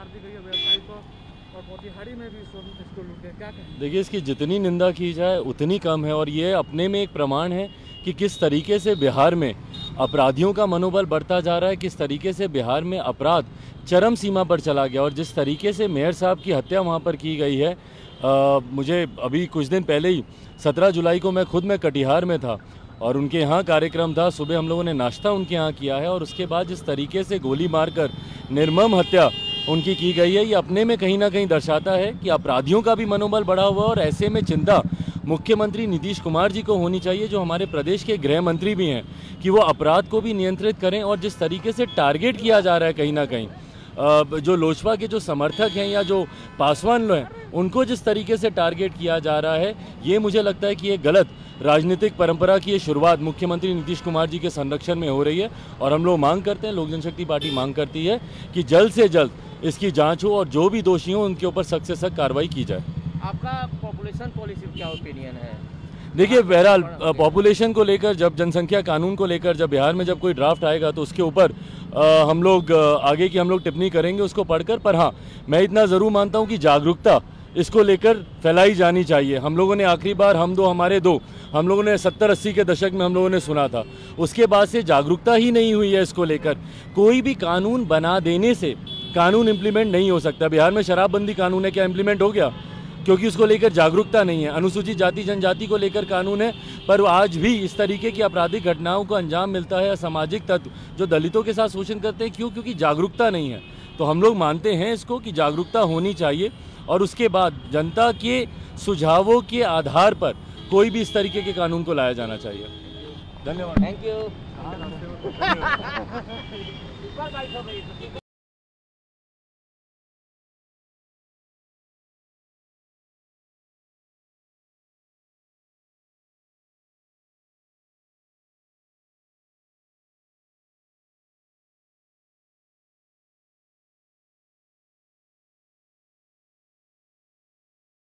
मार दी गई है व्यवसायी को और मोतिहारी में भी इसको लूटे क्या कहें? देखिए इसकी जितनी निंदा की जाए उतनी कम है। और ये अपने में एक प्रमाण है कि किस तरीके से बिहार में अपराधियों का मनोबल बढ़ता जा रहा है किस तरीके से बिहार में अपराध चरम सीमा पर चला गया। और जिस तरीके से मेयर साहब की हत्या वहाँ पर की गई है आ, मुझे अभी कुछ दिन पहले ही सत्रह जुलाई को मैं खुद मैं कटिहार में था और उनके यहाँ कार्यक्रम था। सुबह हम लोगों ने नाश्ता उनके यहाँ किया है और उसके बाद जिस तरीके से गोली मारकर निर्मम हत्या उनकी की गई है। ये अपने में कहीं ना कहीं दर्शाता है कि अपराधियों का भी मनोबल बढ़ा हुआ है और ऐसे में चिंता मुख्यमंत्री नीतीश कुमार जी को होनी चाहिए, जो हमारे प्रदेश के गृह मंत्री भी हैं, कि वो अपराध को भी नियंत्रित करें और जिस तरीके से टारगेट किया जा रहा है कहीं ना कहीं। जो लोजपा के जो समर्थक हैं या जो पासवान हैं, उनको जिस तरीके से टारगेट किया जा रहा है, ये मुझे लगता है कि ये गलत राजनीतिक परंपरा की ये शुरुआत मुख्यमंत्री नीतीश कुमार जी के संरक्षण में हो रही है। और हम लोग मांग करते हैं, लोक जनशक्ति पार्टी मांग करती है कि जल्द से जल्द इसकी जाँच हो और जो भी दोषी हो उनके ऊपर सख्त से सख्त कार्रवाई की जाए। आपका पॉपुलेशन पॉलिसी क्या ओपिनियन है? देखिए बहरहाल पॉपुलेशन को लेकर जब जनसंख्या कानून को लेकर जब बिहार में जब कोई ड्राफ्ट आएगा तो उसके ऊपर हम लोग आगे की हम लोग टिप्पणी करेंगे उसको पढ़कर। पर हाँ मैं इतना ज़रूर मानता हूँ कि जागरूकता इसको लेकर फैलाई जानी चाहिए। हम लोगों ने आखिरी बार हम दो हमारे दो हम लोगों ने सत्तर अस्सी के दशक में हम लोगों ने सुना था। उसके बाद से जागरूकता ही नहीं हुई है इसको लेकर। कोई भी कानून बना देने से कानून इम्प्लीमेंट नहीं हो सकता। बिहार में शराबबंदी कानून है क्या इम्प्लीमेंट हो गया? क्योंकि उसको लेकर जागरूकता नहीं है। अनुसूचित जाति जनजाति को लेकर कानून है पर आज भी इस तरीके की आपराधिक घटनाओं को अंजाम मिलता है सामाजिक तत्व जो दलितों के साथ शोषण करते हैं क्यों? क्योंकि जागरूकता नहीं है। तो हम लोग मानते हैं इसको कि जागरूकता होनी चाहिए और उसके बाद जनता के सुझावों के आधार पर कोई भी इस तरीके के कानून को लाया जाना चाहिए। धन्यवाद। Thank you